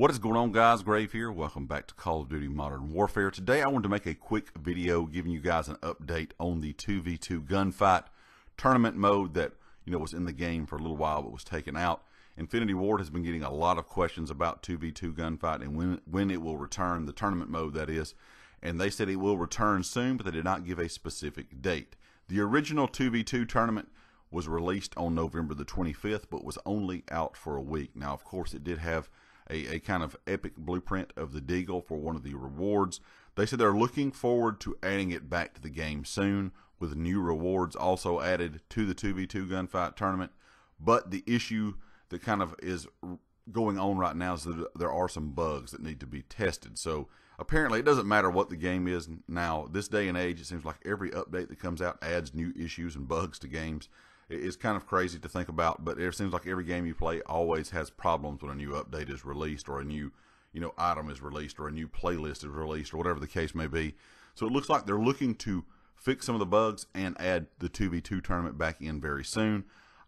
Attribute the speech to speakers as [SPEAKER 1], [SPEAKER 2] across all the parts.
[SPEAKER 1] What is going on guys? Grave here. Welcome back to Call of Duty Modern Warfare. Today I wanted to make a quick video giving you guys an update on the 2v2 gunfight tournament mode that you know was in the game for a little while but was taken out. Infinity Ward has been getting a lot of questions about 2v2 gunfight and when when it will return, the tournament mode that is. And they said it will return soon, but they did not give a specific date. The original 2v2 tournament was released on November the 25th, but was only out for a week. Now, of course, it did have a, a kind of epic blueprint of the Deagle for one of the rewards. They said they're looking forward to adding it back to the game soon, with new rewards also added to the 2v2 gunfight tournament. But the issue that kind of is going on right now is that there are some bugs that need to be tested. So apparently, it doesn't matter what the game is now. This day and age, it seems like every update that comes out adds new issues and bugs to games it's kind of crazy to think about, but it seems like every game you play always has problems when a new update is released or a new, you know, item is released or a new playlist is released or whatever the case may be. So it looks like they're looking to fix some of the bugs and add the 2v2 tournament back in very soon.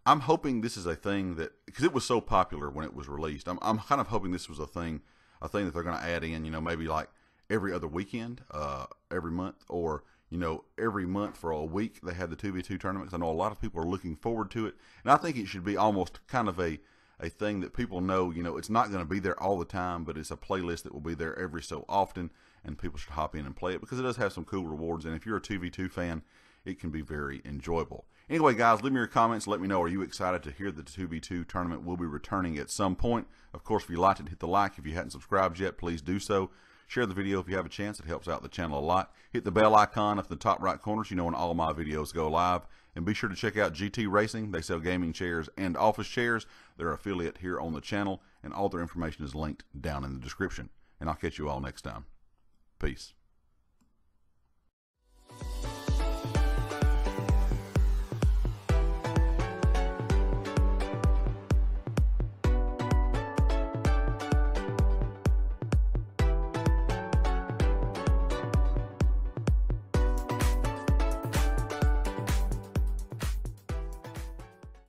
[SPEAKER 1] I'm hoping this is a thing that because it was so popular when it was released. I'm I'm kind of hoping this was a thing a thing that they're going to add in, you know, maybe like every other weekend, uh, every month or you know, every month for a week they had the 2v2 tournaments. I know a lot of people are looking forward to it. And I think it should be almost kind of a, a thing that people know, you know, it's not going to be there all the time, but it's a playlist that will be there every so often. And people should hop in and play it because it does have some cool rewards. And if you're a 2v2 fan, it can be very enjoyable. Anyway, guys, leave me your comments. Let me know. Are you excited to hear that the 2v2 tournament will be returning at some point? Of course, if you liked it, hit the like. If you hadn't subscribed yet, please do so. Share the video if you have a chance. It helps out the channel a lot. Hit the bell icon up in the top right corner so you know when all my videos go live. And be sure to check out GT Racing. They sell gaming chairs and office chairs. They're affiliate here on the channel, and all their information is linked down in the description. And I'll catch you all next time. Peace.